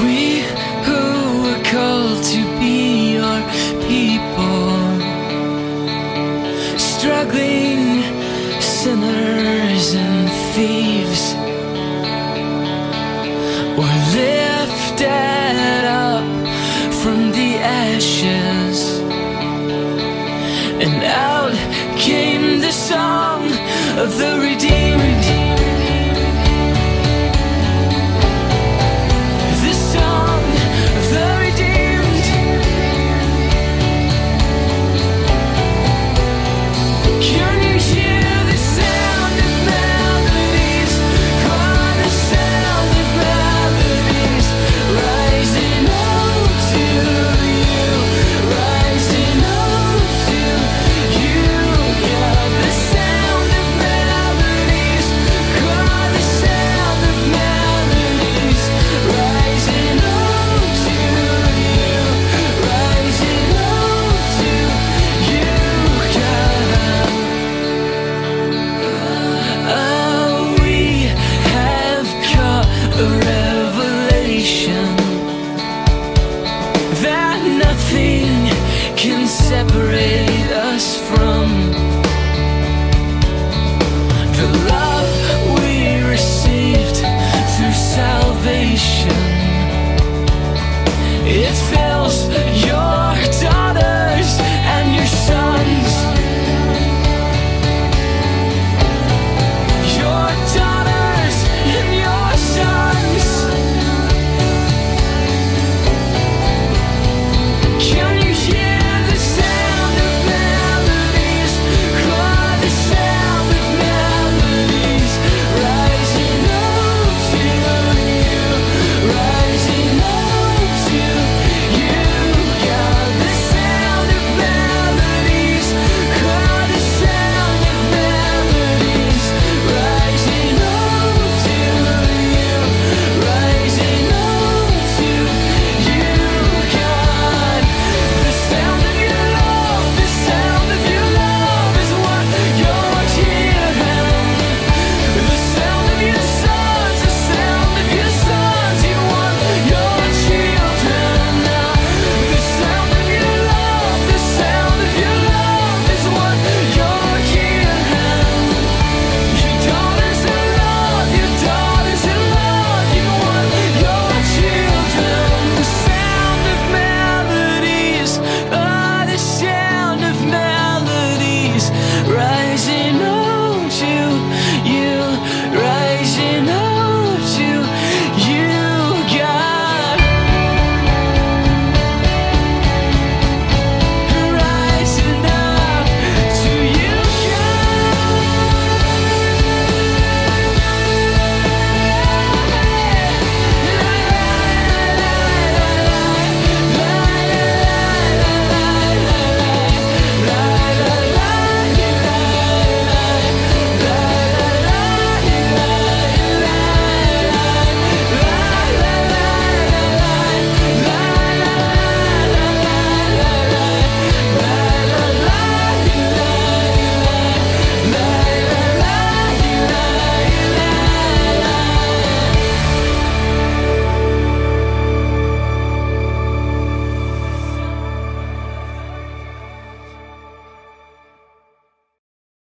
We who were called to be your people, struggling sinners and thieves, were lifted up from the ashes, and out came the song of the redeemed. nothing can separate us from the love we received through salvation. It's